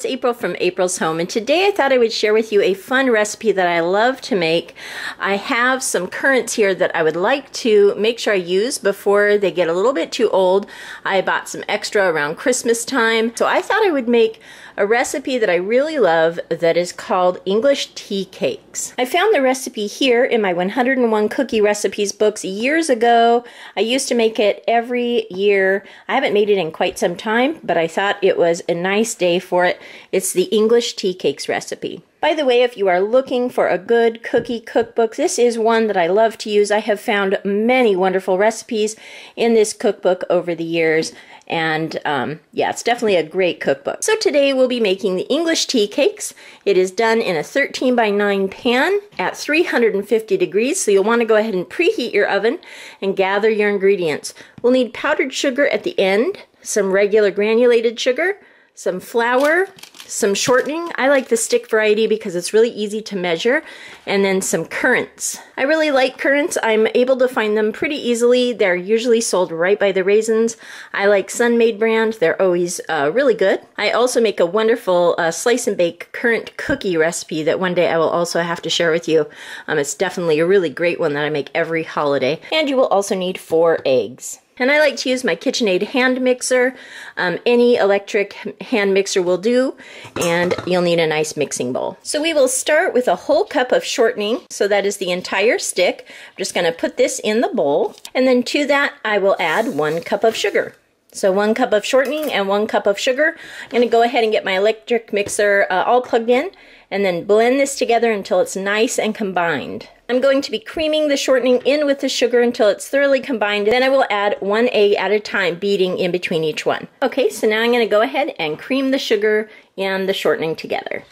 it's April from April's Home, and today I thought I would share with you a fun recipe that I love to make. I have some currants here that I would like to make sure I use before they get a little bit too old. I bought some extra around Christmas time, so I thought I would make a recipe that I really love that is called English tea cakes. I found the recipe here in my 101 cookie recipes books years ago. I used to make it every year. I haven't made it in quite some time, but I thought it was a nice day for it. It's the English tea cakes recipe. By the way, if you are looking for a good cookie cookbook, this is one that I love to use. I have found many wonderful recipes in this cookbook over the years. And um, yeah, it's definitely a great cookbook. So today we'll be making the English tea cakes. It is done in a 13 by 9 pan at 350 degrees. So you'll want to go ahead and preheat your oven and gather your ingredients. We'll need powdered sugar at the end, some regular granulated sugar, some flour, some shortening. I like the stick variety because it's really easy to measure, and then some currants. I really like currants. I'm able to find them pretty easily. They're usually sold right by the raisins. I like Sun-Maid brand. They're always uh, really good. I also make a wonderful uh, slice and bake currant cookie recipe that one day I will also have to share with you. Um, it's definitely a really great one that I make every holiday. And you will also need four eggs. And I like to use my KitchenAid hand mixer. Um, any electric hand mixer will do. And you'll need a nice mixing bowl. So we will start with a whole cup of shortening. So that is the entire stick. I'm just going to put this in the bowl. And then to that, I will add one cup of sugar. So one cup of shortening and one cup of sugar. I'm going to go ahead and get my electric mixer uh, all plugged in and then blend this together until it's nice and combined. I'm going to be creaming the shortening in with the sugar until it's thoroughly combined. Then I will add one egg at a time, beating in between each one. Okay, so now I'm going to go ahead and cream the sugar and the shortening together.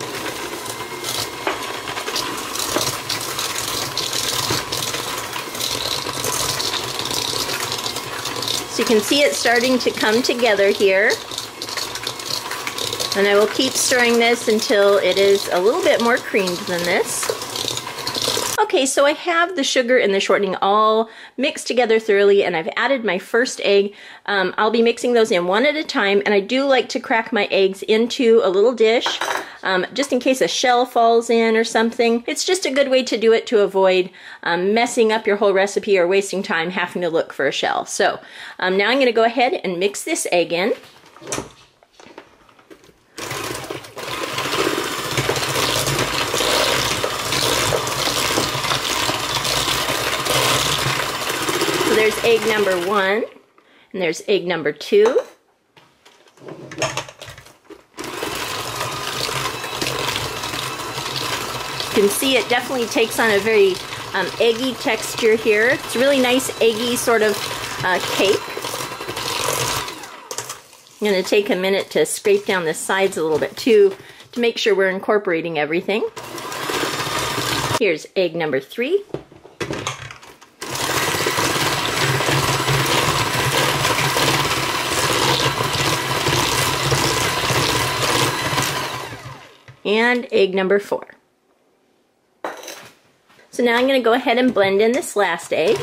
So you can see it starting to come together here. And I will keep stirring this until it is a little bit more creamed than this. Okay, so I have the sugar and the shortening all mixed together thoroughly and I've added my first egg. Um, I'll be mixing those in one at a time and I do like to crack my eggs into a little dish um, just in case a shell falls in or something. It's just a good way to do it to avoid um, messing up your whole recipe or wasting time having to look for a shell. So um, now I'm going to go ahead and mix this egg in. There's egg number one, and there's egg number two. You can see it definitely takes on a very um, eggy texture here. It's really nice eggy sort of uh, cake. I'm going to take a minute to scrape down the sides a little bit too to make sure we're incorporating everything. Here's egg number three. And egg number four. So now I'm going to go ahead and blend in this last egg.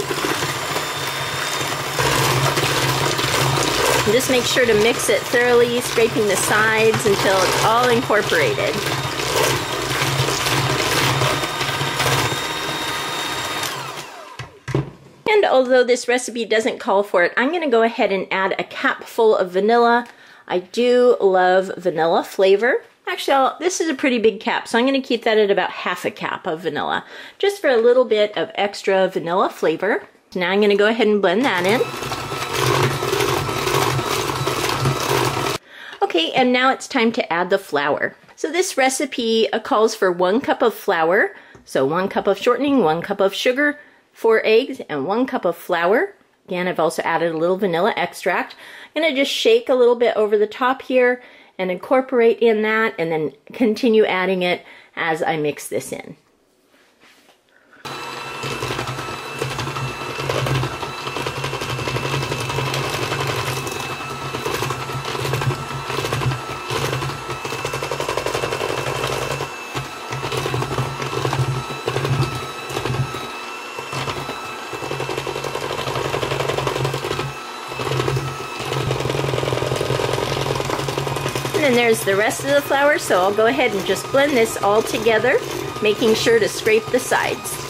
And just make sure to mix it thoroughly, scraping the sides until it's all incorporated. And although this recipe doesn't call for it, I'm going to go ahead and add a cap full of vanilla. I do love vanilla flavor. Actually, I'll, this is a pretty big cap, so I'm going to keep that at about half a cap of vanilla, just for a little bit of extra vanilla flavor. Now I'm going to go ahead and blend that in. Okay, and now it's time to add the flour. So this recipe calls for one cup of flour, so one cup of shortening, one cup of sugar, four eggs, and one cup of flour. Again, I've also added a little vanilla extract. I'm going to just shake a little bit over the top here and incorporate in that and then continue adding it as I mix this in. There's the rest of the flour, so I'll go ahead and just blend this all together, making sure to scrape the sides.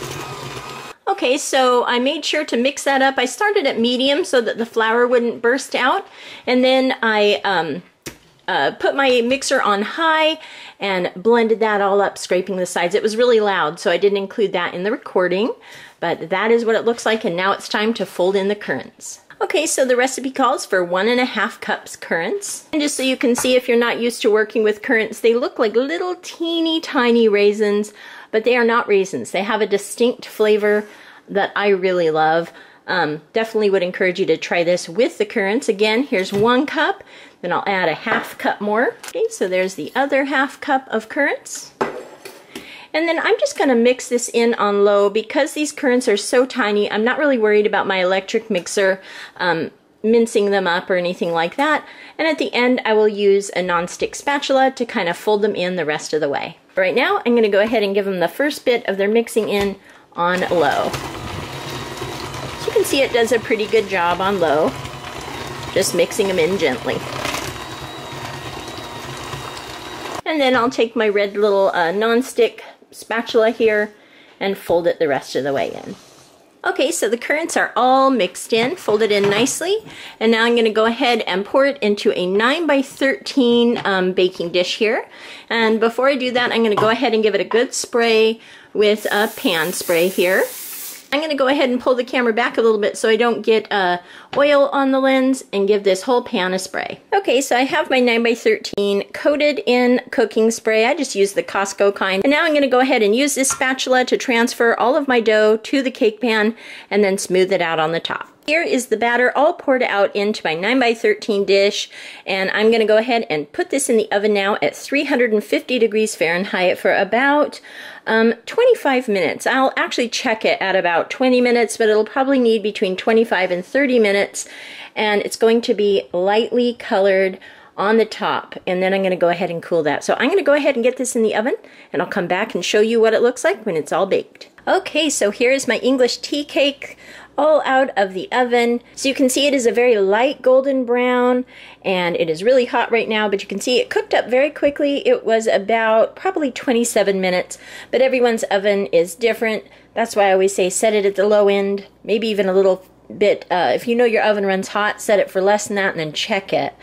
Okay, so I made sure to mix that up. I started at medium so that the flour wouldn't burst out, and then I um, uh, put my mixer on high and blended that all up, scraping the sides. It was really loud, so I didn't include that in the recording, but that is what it looks like, and now it's time to fold in the currants. Okay, so the recipe calls for one and a half cups currants. And just so you can see if you're not used to working with currants, they look like little teeny tiny raisins, but they are not raisins. They have a distinct flavor that I really love. Um, definitely would encourage you to try this with the currants. Again, here's one cup, then I'll add a half cup more. Okay, so there's the other half cup of currants. And then I'm just going to mix this in on low because these currants are so tiny. I'm not really worried about my electric mixer um, mincing them up or anything like that. And at the end, I will use a non-stick spatula to kind of fold them in the rest of the way. Right now, I'm going to go ahead and give them the first bit of their mixing in on low. So you can see it does a pretty good job on low, just mixing them in gently. And then I'll take my red little uh, non-stick spatula here and fold it the rest of the way in. Okay, so the currants are all mixed in, folded in nicely. And now I'm going to go ahead and pour it into a 9 by 13 um, baking dish here. And before I do that, I'm going to go ahead and give it a good spray with a pan spray here. I'm going to go ahead and pull the camera back a little bit so I don't get uh, oil on the lens and give this whole pan a spray. Okay, so I have my 9x13 coated in cooking spray. I just use the Costco kind. And now I'm going to go ahead and use this spatula to transfer all of my dough to the cake pan and then smooth it out on the top. Here is the batter all poured out into my 9x13 dish and I'm going to go ahead and put this in the oven now at 350 degrees Fahrenheit for about um, 25 minutes. I'll actually check it at about 20 minutes but it'll probably need between 25 and 30 minutes and it's going to be lightly colored on the top and then I'm going to go ahead and cool that. So I'm going to go ahead and get this in the oven and I'll come back and show you what it looks like when it's all baked. Okay, so here's my English tea cake all out of the oven. So you can see it is a very light golden brown and it is really hot right now, but you can see it cooked up very quickly. It was about probably 27 minutes, but everyone's oven is different. That's why I always say set it at the low end, maybe even a little bit, uh, if you know your oven runs hot, set it for less than that and then check it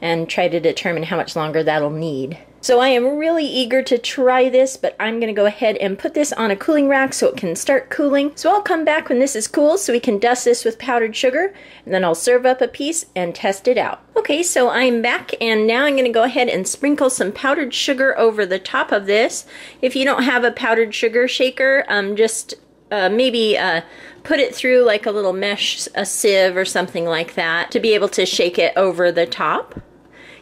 and try to determine how much longer that'll need. So I am really eager to try this, but I'm going to go ahead and put this on a cooling rack so it can start cooling. So I'll come back when this is cool so we can dust this with powdered sugar, and then I'll serve up a piece and test it out. Okay, so I'm back, and now I'm going to go ahead and sprinkle some powdered sugar over the top of this. If you don't have a powdered sugar shaker, um, just uh, maybe uh, put it through like a little mesh, a sieve or something like that to be able to shake it over the top.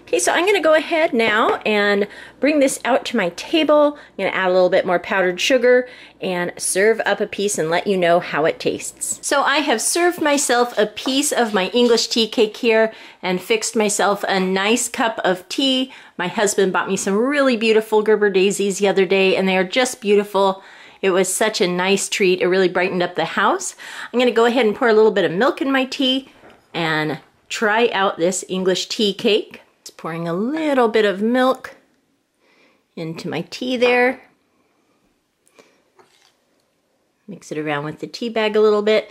Okay, so I'm to go ahead now and bring this out to my table. I'm to add a little bit more powdered sugar and serve up a piece and let you know how it tastes. So I have served myself a piece of my English tea cake here and fixed myself a nice cup of tea. My husband bought me some really beautiful Gerber daisies the other day and they are just beautiful. It was such a nice treat. It really brightened up the house. I'm to go ahead and pour a little bit of milk in my tea and try out this English tea cake pouring a little bit of milk into my tea there. Mix it around with the tea bag a little bit.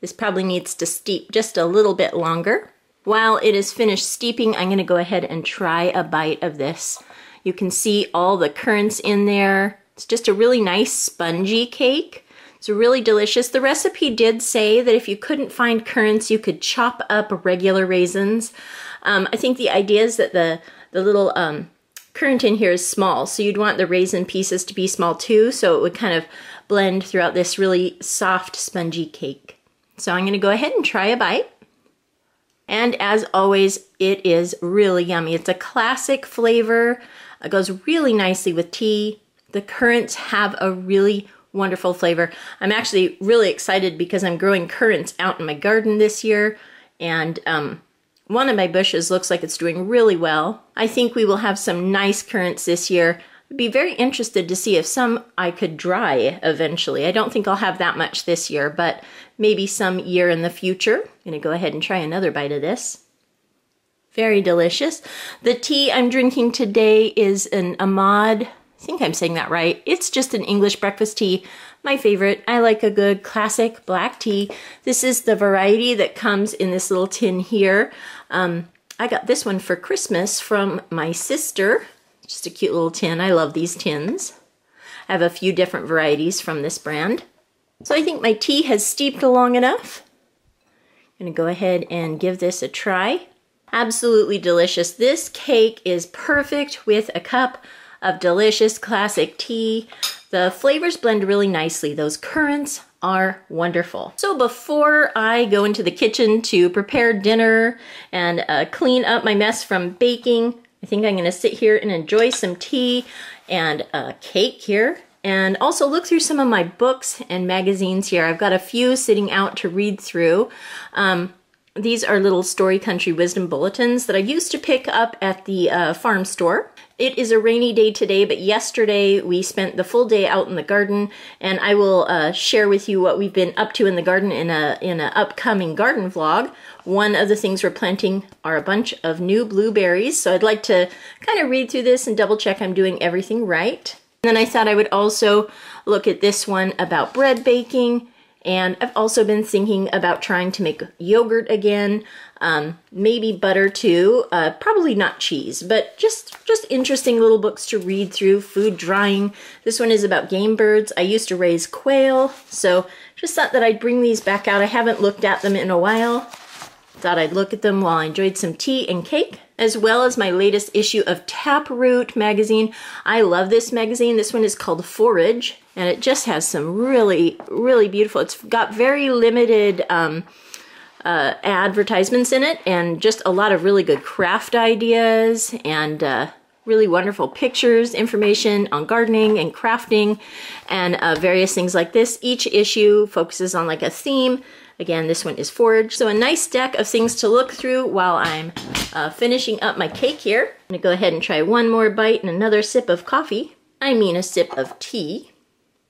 This probably needs to steep just a little bit longer. While it is finished steeping, I'm going to go ahead and try a bite of this. You can see all the currants in there. It's just a really nice spongy cake. It's really delicious. The recipe did say that if you couldn't find currants, you could chop up regular raisins. Um, I think the idea is that the, the little um, currant in here is small, so you'd want the raisin pieces to be small too, so it would kind of blend throughout this really soft, spongy cake. So I'm going to go ahead and try a bite. And as always, it is really yummy. It's a classic flavor. It goes really nicely with tea. The currants have a really wonderful flavor. I'm actually really excited because I'm growing currants out in my garden this year. And um, one of my bushes looks like it's doing really well. I think we will have some nice currants this year. I'd be very interested to see if some I could dry eventually. I don't think I'll have that much this year, but maybe some year in the future. I'm gonna go ahead and try another bite of this. Very delicious. The tea I'm drinking today is an Ahmad, I think I'm saying that right. It's just an English breakfast tea. My favorite. I like a good classic black tea. This is the variety that comes in this little tin here. Um, I got this one for Christmas from my sister. Just a cute little tin. I love these tins. I have a few different varieties from this brand. So I think my tea has steeped long enough. I'm gonna go ahead and give this a try. Absolutely delicious. This cake is perfect with a cup of delicious classic tea. The flavors blend really nicely. Those currants are wonderful. So before I go into the kitchen to prepare dinner and uh, clean up my mess from baking, I think I'm gonna sit here and enjoy some tea and a cake here and also look through some of my books and magazines here. I've got a few sitting out to read through. Um, these are little Storey Country Wisdom Bulletins that I used to pick up at the uh, farm store. It is a rainy day today, but yesterday we spent the full day out in the garden, and I will uh, share with you what we've been up to in the garden in a in an upcoming garden vlog. One of the things we're planting are a bunch of new blueberries, so I'd like to kind of read through this and double check I'm doing everything right. And then I thought I would also look at this one about bread baking and I've also been thinking about trying to make yogurt again, um, maybe butter too, uh, probably not cheese, but just, just interesting little books to read through, food drying. This one is about game birds. I used to raise quail, so just thought that I'd bring these back out. I haven't looked at them in a while. Thought I'd look at them while I enjoyed some tea and cake as well as my latest issue of Taproot magazine. I love this magazine. This one is called Forage, and it just has some really, really beautiful, it's got very limited um, uh, advertisements in it, and just a lot of really good craft ideas, and uh, really wonderful pictures, information on gardening and crafting, and uh, various things like this. Each issue focuses on like a theme, Again, this one is Forage. So a nice deck of things to look through while I'm uh, finishing up my cake here. I'm gonna go ahead and try one more bite and another sip of coffee. I mean a sip of tea.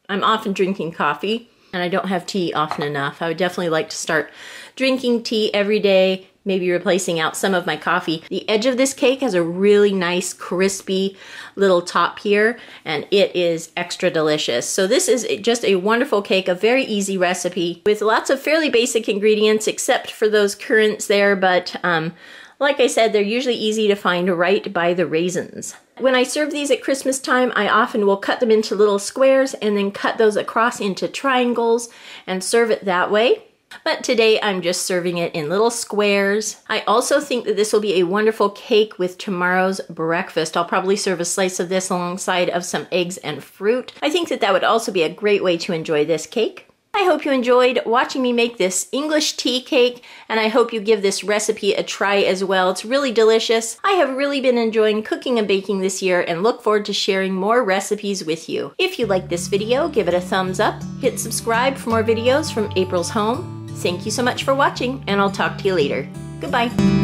I'm often drinking coffee and I don't have tea often enough. I would definitely like to start drinking tea every day maybe replacing out some of my coffee. The edge of this cake has a really nice crispy little top here and it is extra delicious. So this is just a wonderful cake, a very easy recipe with lots of fairly basic ingredients except for those currants there, but um, like I said, they're usually easy to find right by the raisins. When I serve these at Christmas time, I often will cut them into little squares and then cut those across into triangles and serve it that way but today I'm just serving it in little squares. I also think that this will be a wonderful cake with tomorrow's breakfast. I'll probably serve a slice of this alongside of some eggs and fruit. I think that that would also be a great way to enjoy this cake. I hope you enjoyed watching me make this English tea cake, and I hope you give this recipe a try as well. It's really delicious. I have really been enjoying cooking and baking this year and look forward to sharing more recipes with you. If you like this video, give it a thumbs up, hit subscribe for more videos from April's Home, Thank you so much for watching, and I'll talk to you later. Goodbye.